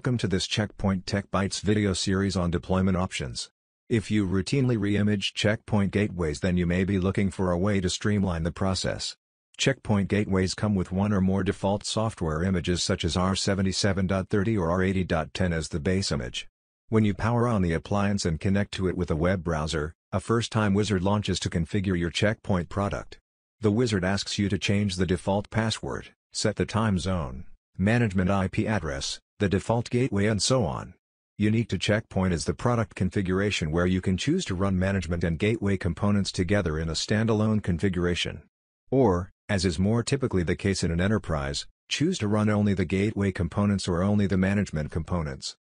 Welcome to this Checkpoint Tech Bytes video series on deployment options. If you routinely re-image checkpoint gateways then you may be looking for a way to streamline the process. Checkpoint gateways come with one or more default software images such as R77.30 or R80.10 as the base image. When you power on the appliance and connect to it with a web browser, a first-time wizard launches to configure your checkpoint product. The wizard asks you to change the default password, set the time zone, management IP address, the default gateway and so on. Unique to Checkpoint is the product configuration where you can choose to run management and gateway components together in a standalone configuration. Or, as is more typically the case in an enterprise, choose to run only the gateway components or only the management components.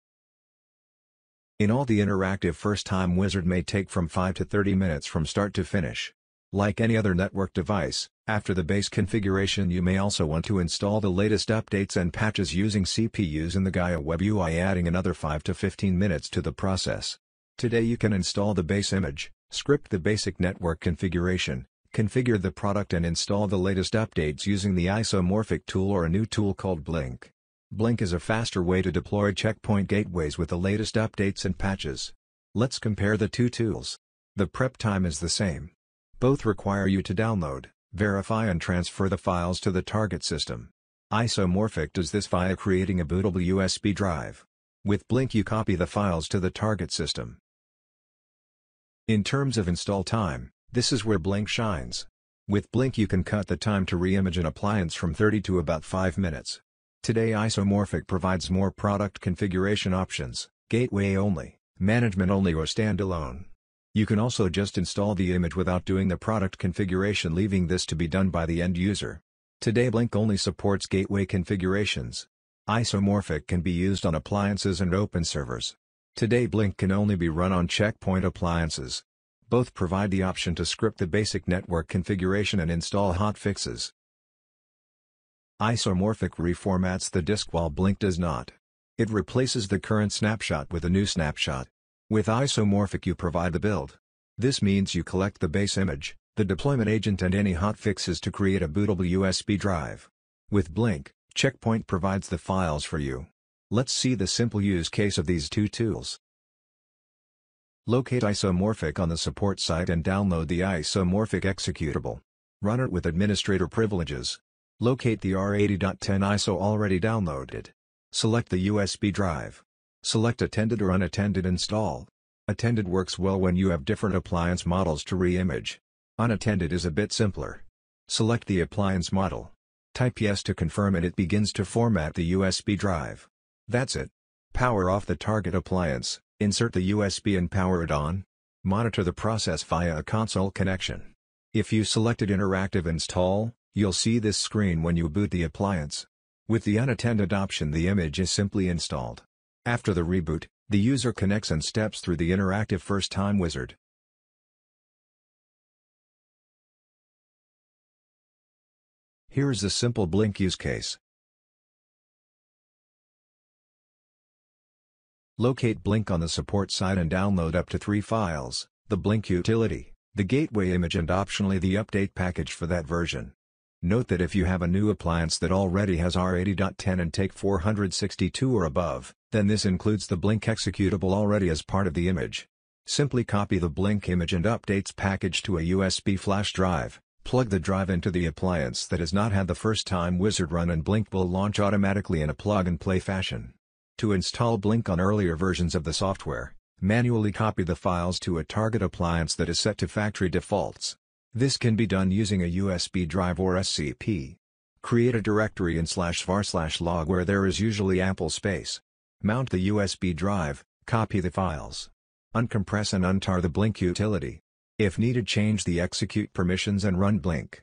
In all the interactive first-time wizard may take from 5 to 30 minutes from start to finish. Like any other network device, after the base configuration you may also want to install the latest updates and patches using CPUSE in the Gaia Web UI adding another 5 to 15 minutes to the process. Today you can install the base image, script the basic network configuration, configure the product and install the latest updates using the isomorphic tool or a new tool called Blink. Blink is a faster way to deploy checkpoint gateways with the latest updates and patches. Let's compare the two tools. The prep time is the same. Both require you to download, verify and transfer the files to the target system. Isomorphic does this via creating a bootable USB drive. With Blink you copy the files to the target system. In terms of install time, this is where Blink shines. With Blink you can cut the time to re-image an appliance from 30 to about 5 minutes. Today Isomorphic provides more product configuration options, gateway only, management only or standalone. You can also just install the image without doing the product configuration leaving this to be done by the end user. Today Blink only supports gateway configurations. Isomorphic can be used on appliances and open servers. Today Blink can only be run on checkpoint appliances. Both provide the option to script the basic network configuration and install hotfixes. Isomorphic reformats the disk while Blink does not. It replaces the current snapshot with a new snapshot. With isomorphic you provide the build. This means you collect the base image, the deployment agent and any hotfixes to create a bootable USB drive. With Blink, Checkpoint provides the files for you. Let's see the simple use case of these two tools. Locate Isomorphic on the support site and download the Isomorphic executable. Run it with administrator privileges. Locate the R80.10 ISO already downloaded. Select the USB drive. Select Attended or Unattended Install. Attended works well when you have different appliance models to re-image. Unattended is a bit simpler. Select the appliance model. Type Yes to confirm and it begins to format the USB drive. That's it. Power off the target appliance, insert the USB and power it on. Monitor the process via a console connection. If you selected Interactive Install, you'll see this screen when you boot the appliance. With the unattended option the image is simply installed. After the reboot, the user connects and steps through the interactive first-time wizard. Here is a simple Blink use case. Locate Blink on the support side and download up to three files, the Blink utility, the gateway image and optionally the update package for that version. Note that if you have a new appliance that already has R80.10 and take 462 or above, then this includes the Blink executable already as part of the image. Simply copy the Blink image and updates package to a USB flash drive, plug the drive into the appliance that has not had the first time wizard run and Blink will launch automatically in a plug-and-play fashion. To install Blink on earlier versions of the software, manually copy the files to a target appliance that is set to factory defaults. This can be done using a USB drive or SCP. Create a directory in slash var slash log where there is usually ample space. Mount the USB drive, copy the files. Uncompress and untar the Blink utility. If needed change the execute permissions and run Blink.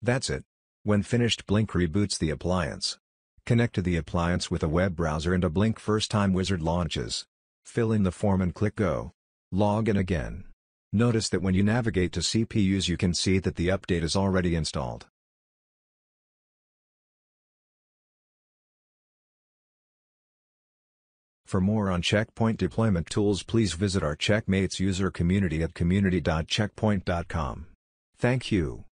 That's it. When finished Blink reboots the appliance. Connect to the appliance with a web browser and a Blink First Time Wizard launches. Fill in the form and click Go. Log in again. Notice that when you navigate to CPUSE you can see that the update is already installed. For more on Checkpoint deployment tools please visit our Checkmates user community at community.checkpoint.com. Thank you.